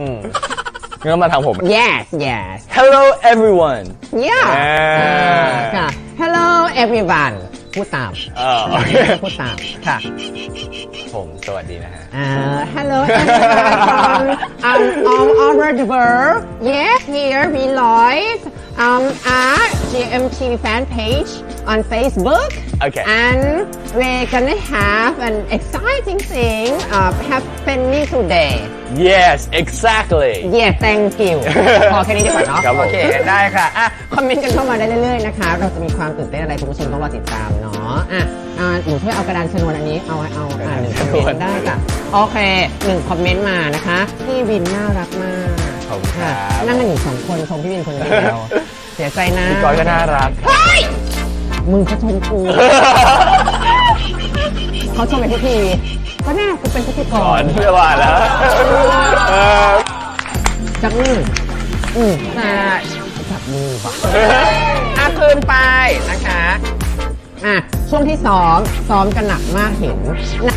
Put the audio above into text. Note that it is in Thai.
อืมงั้นก็มาทางผม yes yes Hello everyone yeah อ่าค่ะ hello everyone พูดตามเออโอเคพูดตามค่ะ ผมสวัสดีนะฮะ Uh, hello everyone from um, all over the world. Yeah, here we live um, at GMTV fan page on Facebook. Okay. And we're gonna have an exciting thing uh, happening today. Yes exactly Yeah, thank you. พอแค่นี้ดีกว่าเนาะครับผม โอเคได้ค่ะอะ คอมเมนต์กันเข้ามาได้เรื่อยๆนะคะ เราจะมีความตื่นเต้นอะไรคุณผู้ชมต้องรอติดตามเนาะอะอ่าหนูช่วยเอากระดานชนวนอันนี้เอาเอาอ่าหนึ่งคอมเมนต์ได้ค่ะ โอเคหนึ่งคอมเมนต์มานะคะ พี่วินน่ารักมาก ขอบคุณครับะนั่งกันอยู่สองคนชมพี่วินคนเดียว เสียใจนะ พี่ก้อยก็น่ารักเฮ้ยมึงเขาชมกู เขาชมเป็นพิธี ก็แน่กูเป็นพิธีกก่อนรเพื่อว่าแล้วเออจับมืออืมอ่าจับมือว่ะอะคืนไปนะคะ อะ ช่วงที่ซ้อมซ้อมกันหนักมากเห็นนะ